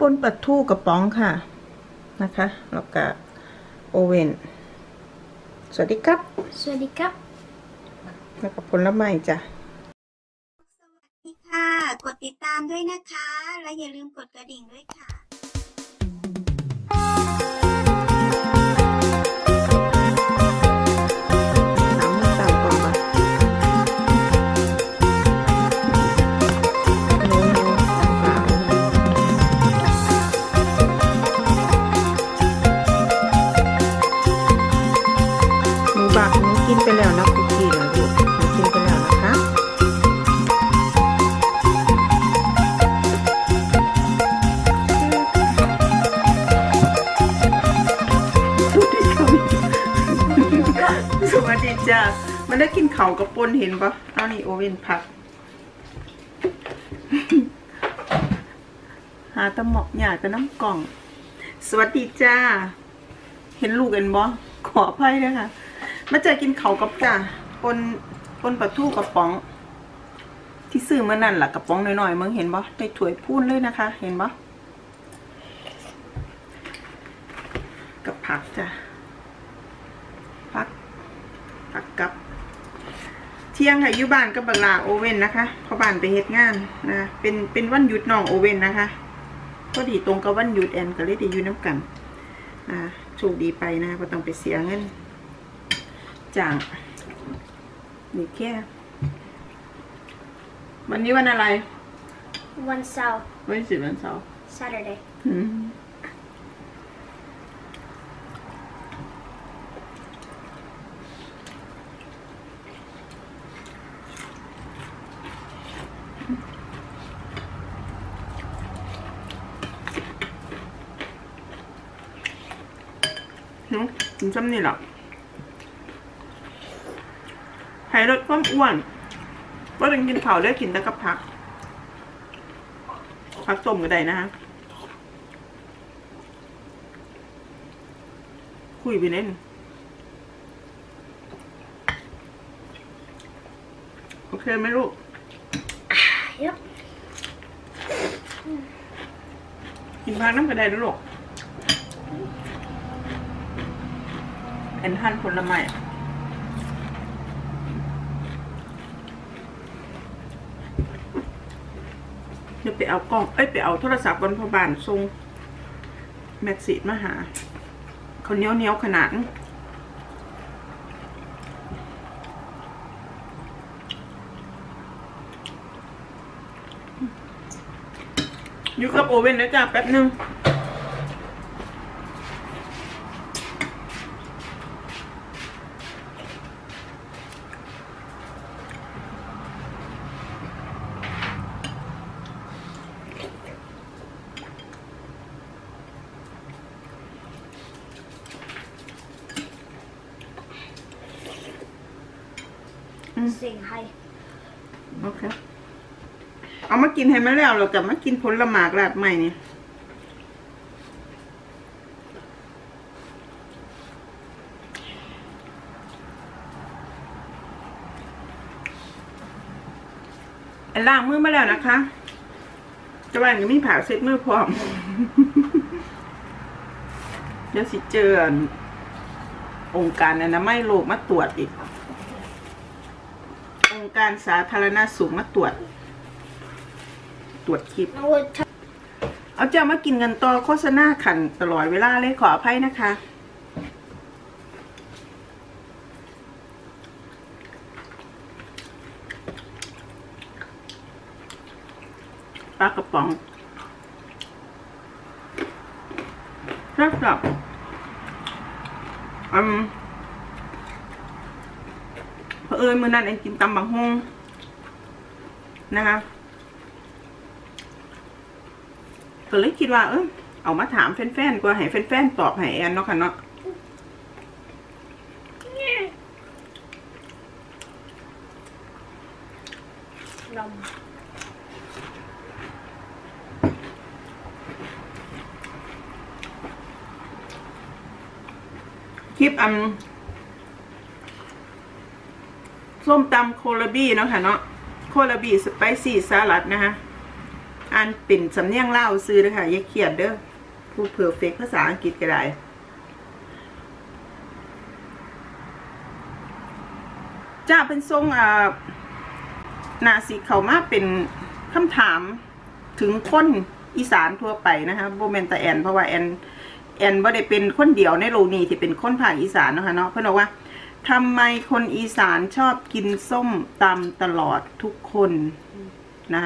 ปนปลาทูกระป๋องค่ะนะคะแล้วก็โอเว่นสวัสดีครับ สวัสดีครับ แล้วก็ผลไม้จ้ะ สวัสดีค่ะ กดติดตามด้วยนะคะ และอย่าลืมกดกระดิ่งด้วยค่ะ หนูกหนูกินไปแล้วนะคุกกี้นะลูกหนูกินไปแล้วนะคะสวัสดีจ้ามันได้กินเข่ากับปนเห็นปะเอานี่โอเว่นผัก หาตะหมอกหยาดตะน้ำกล่อง สวัสดีจ้า เห็นลูกเอ็นบ่ขออภัยด้วยค่ะ มาเจอกินเขากับจ้าปนปนปลาทูกระป๋อง ที่ซื้อเมื่อนั่นแหละกระป๋องน้อยๆมึงเห็นบ่ได้ถวยพูนเลยนะคะ เห็นบ่กับผักจ้ะพักพักกับเที่ยงค่ะอยู่บ้านกับบักลาโอเว่นนะคะเพราะบ้านไปเฮ็ดงานนะเป็นเป็นวันหยุดน้องโอเว่นนะคะพอดีตรงกับวันหยุดแอนก็เลยได้อยู่น้ำกันอ่าโชคดีไปนะก็ต้องไปเสียเงิน จ้างนี่แค่วันนี้วันอะไร วันเสาร์วันศุกร์วันเสาร์ Saturday อืมเนาะกินซ้ำนี่หรอให้ ลดความอ้วนว่าต้องกินข้าวได้กินแต่กับผัก ผักต้มก็ได้นะฮะคุยไปเล่นโอเคไหมลูก Yep กินผักน้ำกระไดนะลูกเอ็นหั่นผลไม้ ไปเอากล้อง เอ้ยไปเอาโทรศัพท์บนพบานทรงแม็กซีดมาหาเขาเนี้ยวเนี้ยวขนาดอยู่กับโอเว่นนะจ้าแป๊บหนึง Say hi โอเค เอามากินให้มันแล้วเรากลับมากินผลหมากลาดใหม่นี่อันล้างมือมาแล้วนะคะจะว่าอย่างนี้มีผ่าเซ็ตมือพร้อม เดี๋ยวสิเจออันองค์การอนามัยโลกมาตรวจอีก งค์การสาธารณสุขมาตรวจ ตรวจคลิป เอาจะมากินกันต่อโฆษณาขันตลอดเวลาเลยขออภัยนะคะ ปลากระป๋องครับครับอืม เอิญมือนั้นเองกินตำบังฮงนะคะก็เลยคิดว่า เออเอามาถามแฟนๆกว่าให้แฟนๆตอบให้แอนเนาะค่ะเนาะนมคลิปอัน ส้มตำโคลาบี้เนาะค่ะเนาะโคลาบี้สไปซี่สลัดนะคะอ่านเป็นสำเนียงเล่าซื้อเลยค่ะอย่าเครียดเด้อพูดเพอร์เฟกภาษาอังกฤษก็ได้จ้าเป็นทรงอ่านาสิเขามาเป็นคำถามถึงคนอีสานทั่วไปนะคะโบเมนตาแอน เพราะว่าแอนแอนว่าได้เป็นคนเดียวในโลกนี้ที่เป็นคนภาคอีสานเนาะคะเนาะเพื่อนบอกว่า ทำไมคนอีสานชอบกินส้มตำตลอดทุกคนนะ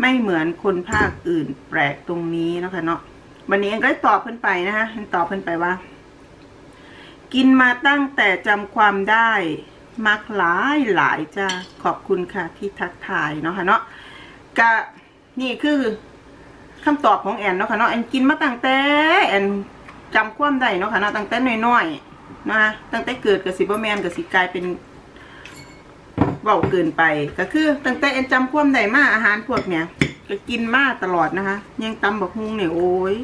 ไม่เหมือนคนภาคอื่นแปลกตรงนี้นะคะเนาะวันนี้เองก็ได้ตอบเพิ่นไปนะคะเอ็นตอบเพิ่นไปว่า กินมาตั้งแต่จำความได้มักหลายหลายจ้าขอบคุณค่ะที่ทักทายเนาะค่ะเนาะกะนี่คือคำตอบของแอนเนาะค่ะเนาะแอนกินมาตั้งแต่แอนจำความได้เนาะค่ะเนาะตั้งแต่น้อยๆ นะตั้งแต่เกิดกับสิบแมนกับสิกลายเป็นเบาเกินไป ก็คือ ตั้งแต่แอนจำความได้มาอาหารพวกเนี้ยก็กินมาตลอดนะคะ ยังตำบักฮุงเนี่ยโอ้ย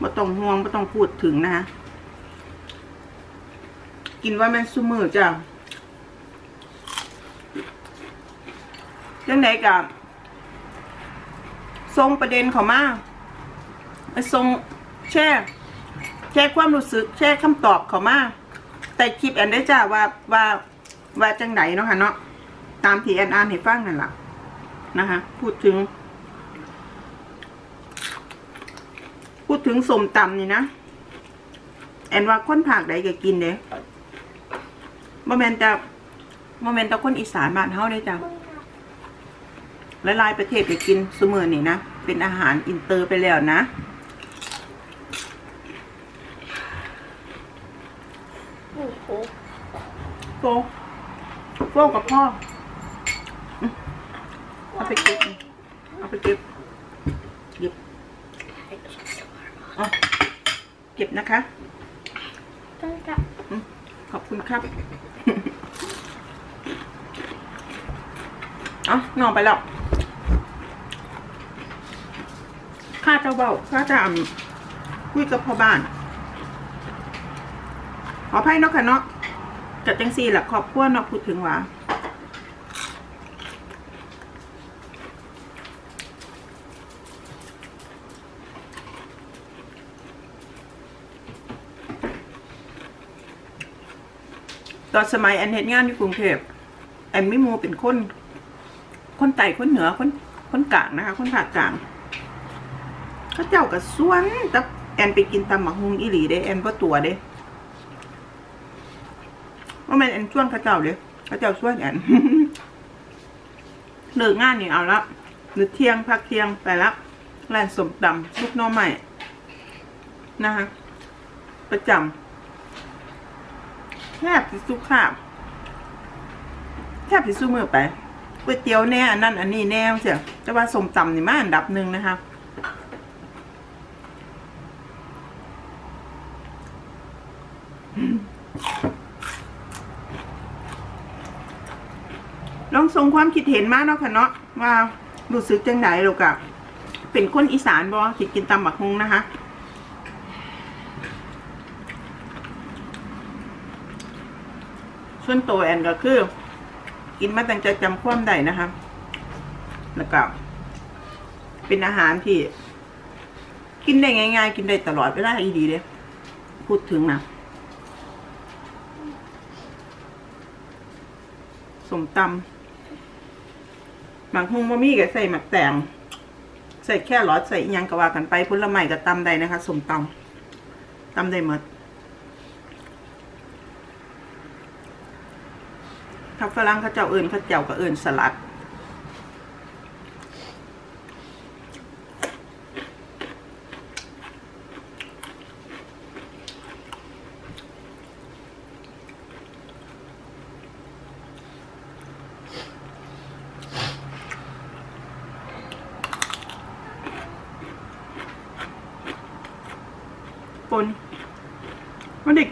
ม่ต้องห่วงม่ต้องพูดถึงนะคะ กินว่าแม่นซุมือจ้ะยังไงกับทรงประเด็นเขามาไปทรงแช่ แช่ความรู้สึก แช่คำตอบเขามาแต่คลิปแอนได้จ้าว่าว่าว่าจังไหนเนาะค่ะเนาะตามที่แอนอ่านให้ฟังนั่นแหละนะคะ พูดถึง พูดถึงสมตำนี่นะแอนว่าคนภาคใดก็กินเด้บ่แมนแต่บ่แมนแต่คนอีสานบ้านเฮาได้จ้ะหลายประเทศก็กินซุมื้อนี่นะเป็นอาหารอินเตอร์ไปแล้วนะ โอ้โห โฟโฟกับพ่ออืมเอาไปเก็บเอาไปเก็บเก็บเอาเก็บนะคะตั้งแต่ขอบคุณครับเอานอนไปแล้วข้าเจ้าเบาข้าจะอ่ำคุยกับพ่อบ้านขออภัยเนาะค่ะเนาะ จัดจังซี่แหละขอบคุณเนาะพูดถึงว่าตอนสมัยแอนเฮ็ดงานอยู่กรุงเทพแอนไม่มูเป็นคน คนไต่คนเหนือคนคนกลางนะคะ คนภาคกลางเขาเจ้ากับสวนแต่แอนไปกินตำหมักฮุงอีหลีเด้แอนก็ตัวเด้ ว่าม่นแอนช่วนเขาเจ้าเด้เขาเจ้าช่วนแอนเลิกงานนี่เอาละหรือเที่ยงพักเที่ยงไปละร้านสมตำซุปน้อใหม่นะคะประจำแทบสิสุขาบแทบสิสู้มือไปก๋วยเตี๋ยวแน่นนั้นอันนี้แน่เสียแต่ว่าสมตำนี่มาอันดับหนึ่งนะคะ ลองส่งความคิดเห็นมาเนาะค่ะเนาะว่ารู้สึกจังไหนลูกอะเป็นคนอีสานบ่ที่กินตำบักฮงนะคะส่วนตัวแอนก็คือ กินมาตั้งแต่จำความได้นะคะ แล้วก็ เป็นอาหารที่ กินได้ง่าย ๆ กินได้ตลอดเวลาอีดีเลยพูดถึงนะสมตำ หมักฮุงบะมี่ก็ใส่หมักแตงใส่แค่รอดใส่ยังกะว่ากันไปผลไม้ก็ตำได้นะคะสมตำตำได้หมดถ้าฝรั่งเขาเจ้าเอิญเขาเจ้าก็เอิญสลัด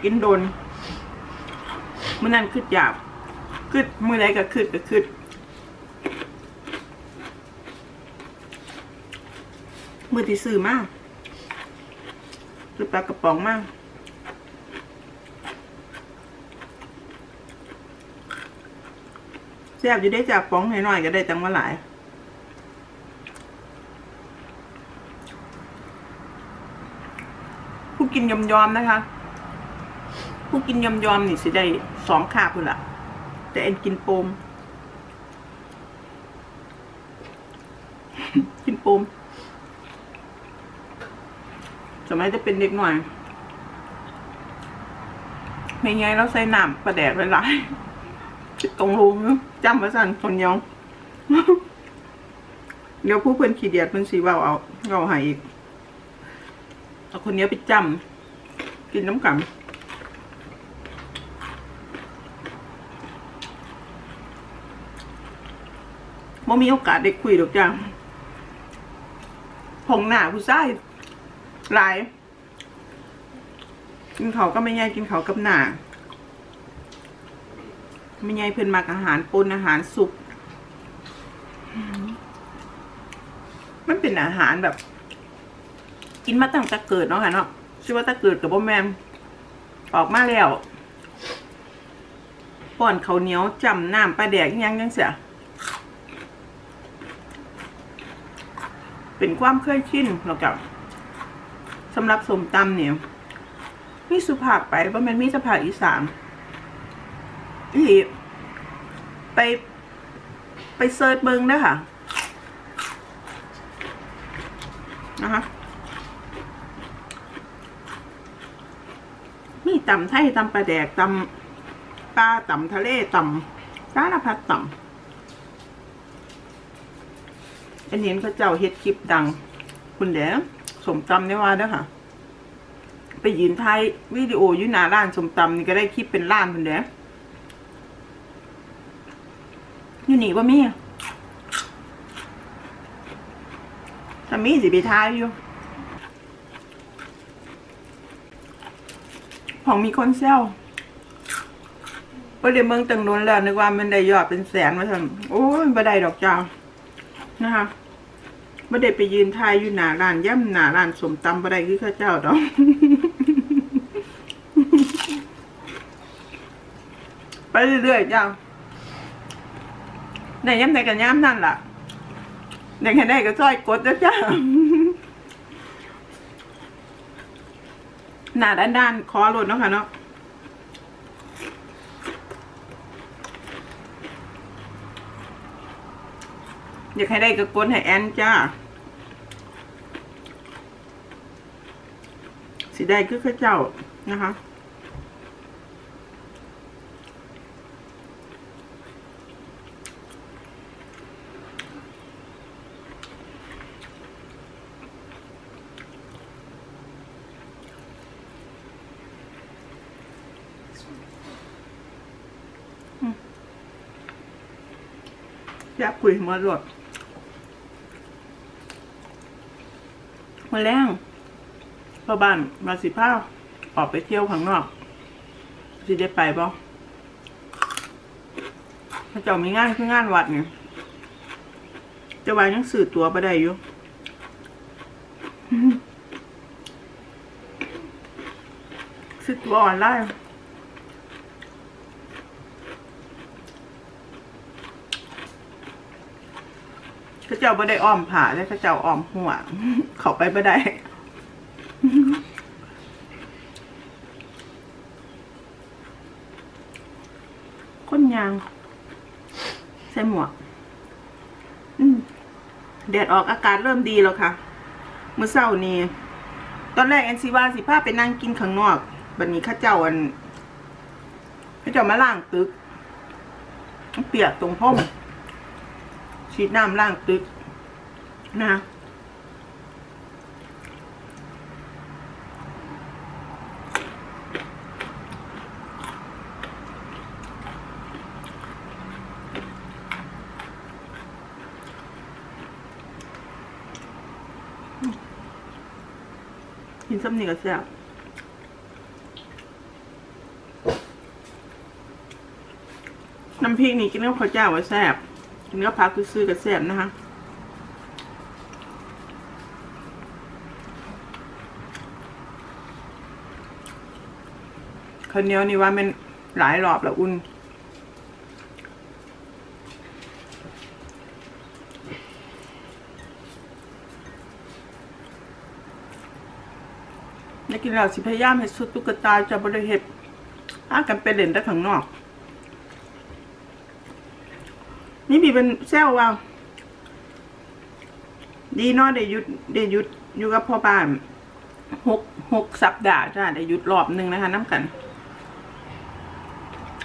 กินโดนมื่อนั้นคืดหยาบคืดมื่อไรก็คืดก็คืดมือที่ซื้อมากซื้อปลากระป๋องมากแซ่บอยู่ได้จากป๋องหน่อยๆก็ได้ตังว่าหลายผู้กินยอมๆนะคะ ผู้กินยำยอมๆนี่สิได้สองคาบพุ่นละแต่เอ็นกินโปม กินโปมสมัยจะเป็นเด็กหน่อยไม่ไงเราใส่น้ำปลาแดกหลายๆตรงรูนจำมาสั่นคนยอง เดี๋ยวผู้เพื่อนขี้เดียดเพื่อนสีว่าเอาเอาหายอีกเอาคนนี้ไปจำกินน้ำกัน ม่มีโอกาสได้คุยหรอกจ้าผงหนาผู้ชายหลาย กินเขาก็ไม่ใหญ่กินเขากับหนาไม่ใหญ่เพิ่อนมักอาหารปนอาหารสุกมันเป็นอาหารแบบ กินมาตั้งแต่เกิดเนาะค่ะเนาะชื่อว่าตั้งเกิดกับบ่แมมออกมาแล้วป้อนเขาเหนียวจำน้ำปลาแดกยังยังเสีย เป็นความเคยชินแล้วกับสำหรับสมตำเนี่ยมีสุภาพไปว่ามันมีสภาพอีสานที่ไปไปเซิร์ชเบิงเด้ค่ะนะคะมีตำไทยตำปลาแดกตำปลาตำทะเลตำสารพัดตำ อันนี้เขาเจ้าเฮ็ดคลิปดัง คุณเดี๋ยวสมตำได้ว่าเด้อค่ะ ไปยืนไทยวิดีโออยู่หน้าร้านสมตำนี่ก็ได้คลิปเป็นล้านคุณเด๋อยู่นี่ว่ามีถ้ามีสิไปทายอยู่ของมีคนเซลก็เดี๋ยวเมืองตังนนแล้วนึกว่ามันได้ยอดเป็นแสนมาสั่นโอ้ยบ่ได้ดอกจ้านะคะ บ่ได้ไปยืนทายอยู่หน้าร้านย่ำหน้าร้านสมตำบ่ได้คือข้าเจ้าดอกไปเรื่อยๆจ้าในย่ำในกันย่ำนั่นล่ะอยากให้ได้ก็ช่วยกดนะจ้าหน้าด้านด้านๆคอหลุดเนาะค่ะเนาะอยากให้ได้ก็กดให้แอนจ้า สิได้คือข้าเจ้านะคะอยากคุยมาหลดมาแรง พ่อบ้านมาสิพ้าออกไปเที่ยวข้างนอกสิได้ไปบ่พระเจ้ามีงานคืองานวัดไงจะวายังสื่อตัวไปได้อยู่สื่อตัวออนไลน์เขาเจ้าไม่ได้อ้อมผ่าเลยเขาเจ้าอ้อมหัวเขาไปไม่ได้ ยาง ใส่หมวกแดดออกอากาศเริ่มดีแล้วค่ะ เมื้อเช้านี้ ตอนแรกแอนซีว่าสิพาไปนั่งกินข้างนอก บัดนี้ข้าเจ้าอันข้าเจ้ามาล่างตึก เปียกตรงพ่มฉีดน้ำล้างตึกนะ กินซ้ำนี่ก็แซ่บน้ำพริกนี่กินกับข้าวเจ้าว่าแซ่บกินกับผักซื้อกับแซ่บนะคะข้าวเหนียวนี่ว่ามันหลายรอบแล้วอุ่น นักกินเราสิพยายามให้สุดตุ๊กตาจะบริเหตุอากันไปเล่นได้ข้างนอก นี่บีเป็นแซวว่าดีเนาะได้ยุดได้ยุดอยู่กับพ่อบ้านหกหกสัปดาห์จ้าได้ยุดรอบหนึ่งนะคะน้ำกัน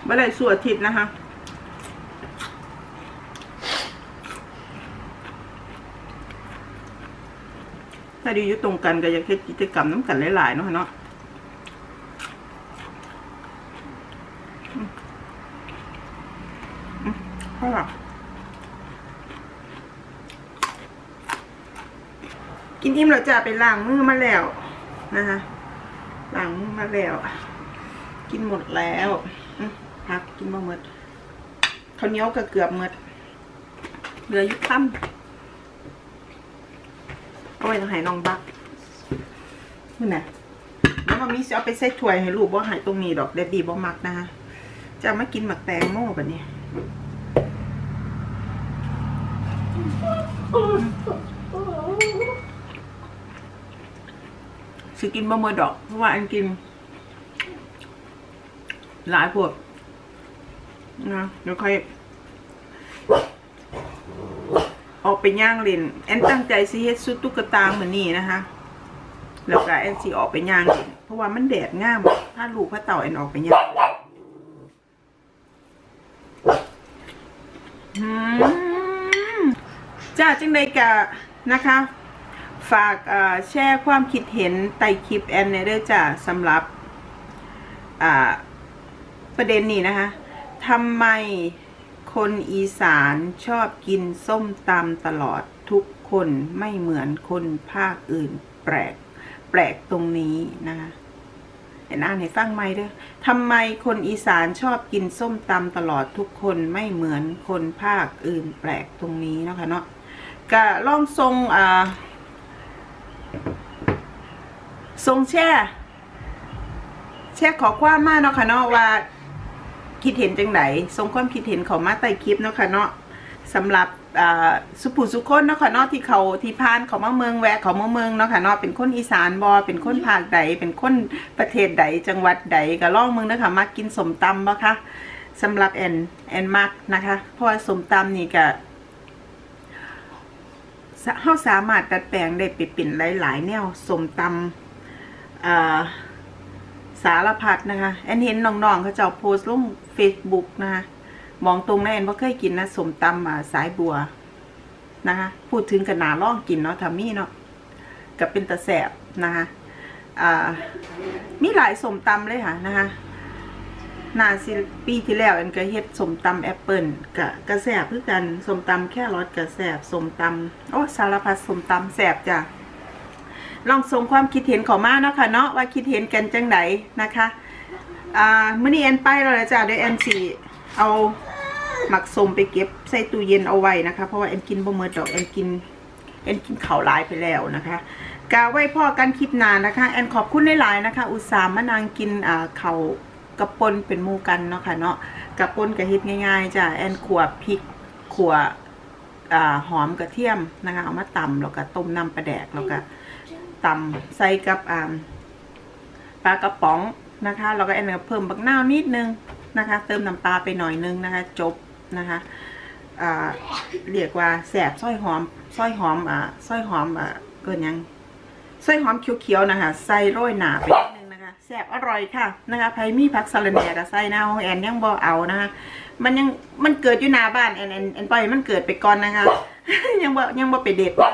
ไม่ได้ส่วนทิตย์นะคะ ถ้าดีอยู่ตรงกันก็อยากเฮ็ดกิจกรรมน้ำกันหลายๆเนาะเนาะอืมอืมกินอิ่มแล้วจะไปล้างมือมาแล้วนะคะล้างมือมาแล้ว กินหมดแล้วอืมพักกินมาหมดข้าวเหนียวก็เกือบหมดเหลือยุคค่ำเอา ไว้ต้องให้น้องบักนี่นะแล้วมามีสิเอาไปใส่ถ้วยให้ลูกบ่หายตรงนี้ดอกเด็ดดีบ่มักนะคะจะมากินหมักแตงโม่แบบนี้สิกินบ่เมื่อดอก เพราะว่าอันกิน หลายพวกนะเดี๋ยวค่อย ออกไปย่างเล่นแอนตั้งใจสิเฮ็ดสุดตุ๊กตาเหมือนนี้นะคะแล้วก็แอนสิออกไปย่างเล่นเพราะว่ามันแดดง่ามถ้าลูกพระเต่าแอนออกไปย่างจ้าจังใดกะนะคะ ฝากแชร์ความคิดเห็นใต้คลิปแอนในเด้อจ้าสำหรับประเด็นนี้นะคะทำไม คนอีสานชอบกินส้มตำตลอดทุกคนไม่เหมือนคนภาคอื่น แปลก แปลกตรงนี้นะคะเห็นอ่านให้ฟังไหมเด้อทำไมคนอีสานชอบกินส้มตำตลอดทุกคนไม่เหมือนคนภาคอื่น แปลกตรงนี้เนาะคะเนาะก็ลองทรงอ่าทรงแช่ แชร์ขอความมากเนาะค่ะเนาะว่า คิดเห็นจังไดส่งความคิดเห็นเขามาใต้คลิปเนาะค่ะเนาะสำหรับสุภูสุคนเนาะค่ะเนาะที่เขาที่พานเขามาเมืองแวะเขามาเมืองเนาะค่ะเนาะเป็นคนอีสานบอเป็นคนภาคใดเป็นคนประเทศใดจังหวัดใดก็ลองเมืองเนาะค่ะมากินสมตำบ่คะสำหรับแอนแอนมักนะคะ เพราะว่าสมตำนี่ก็สะเฮาสามารถดัดแปลงได้ไปเป็นหลาย ๆ แนวสมตำอ่าสารพัดนะคะ แอนเห็นน้องๆเขาเจ้าโพสต์ลง เฟซบุ๊กนะคะมองตรงนะแอนว่าเคยกินนะสมตำสายบัวนะคะพูดถึงกันหนาล่องกินเนาะทามี่เนาะกับเป็นตะแสบนะคะมีหลายสมตำเลยค่ะนะคะนาสิปีที่แล้วแอนก็เฮ็ดสมตำแอปเปิลกะกระแสบคือกันสมตำแค่รสกระแสบสมตำโอ้สารพัดสมตำแสบจ้ะลองส่งความคิดเห็นขอมาเนาะค่ะเนาะว่าคิดเห็นกันจังไดนะคะ อ่ามื้อนี้แอนไปแล้วละจ้ะเดี๋ยวแอนสิเอาหมักสมไปเก็บใส่ตู้เย็นเอาไว้นะคะ เพราะว่าแอนกินบ่หมดดอกแอนกินแอนกินข้าวหลายไปแล้วนะคะกาไว้พ่อกันคลิปนานนะคะ แอนขอบคุณหลายๆนะคะ อุตส่าห์มานางกินอ่าข้าวกระปนเป็นมูกันเนาะค่ะเนาะกระปนกระเฮ็ดง่ายๆจ้ะแอนขัวพริกขัวอ่าหอมกระเทียมนะคะเอามาตำแล้วก็ต้มน้ำปลาแดกแล้วก็ตำใส่กับปลากระป๋อง นะคะแล้วก็แอนเพิ่มบักน้านิดนึงนะคะ เติมน้ำปลาไปหน่อยนึงนะคะ จบนะคะเรียกว่าแสบส้อยหอมส้อยหอมอ่าส้อยหอมอ่าเกินยังส้อยหอมเขียวๆนะคะ ใส่โรยหนาไปนิดนึงนะคะแสบอร่อยค่ะนะคะไพมีผักสะระแหน่กับใส่หน้าของแอนยังบ่เอานะคะมันยังมันเกิดอยู่หน้าบ้านแอนแอนแอนปล่อยมันเกิดไปก่อนนะคะ ยังบ่ยังบ่ไปเด็ดนะ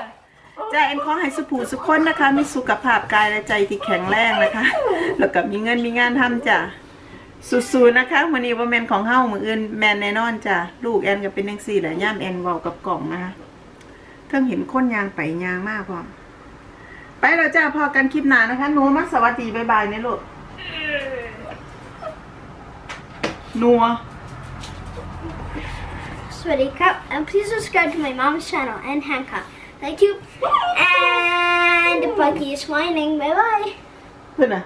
จ้าแอนขอให้สุภูสุขคนนะคะ มีสุขภาพกายและใจที่แข็งแรงนะคะ แล้วก็มีเงินมีงานทำจ้ะสู้ๆนะคะวันนี้ว่าแมนของเฮ้ามืออื่นแมนแน่นอนจ้ะลูกแอนก็เป็นนังสี่แหละย่ามแอนเวากับกล่องนะคะเพิ่งเห็นคนยางไปยางมากพอไปแล้วจ้าพอกันคลิปหนานะคะหนูมาสวัสดีบายบายนี่ยลูกนัว Sweaty Cup. And please subscribe to my mom's channel and Hancock. Thank you. And Bucky is whining. Bye bye. เพื่อนอะ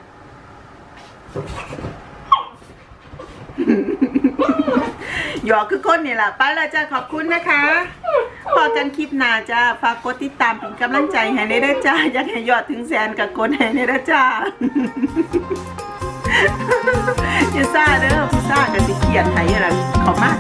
หยอกคือคนนี่แหละไปแล้วจ้าขอบคุณนะคะพอกันคลิปหน้าจ้าฝากกดติดตามเป็นกำลังใจให้ในด้อจ้าอยากให้ยอดถึงแสนกับกดให้ในด้อจ้า อย่าซ่าเด้อผู้ซ่ากับสิเขียนไทยอะไรขามาก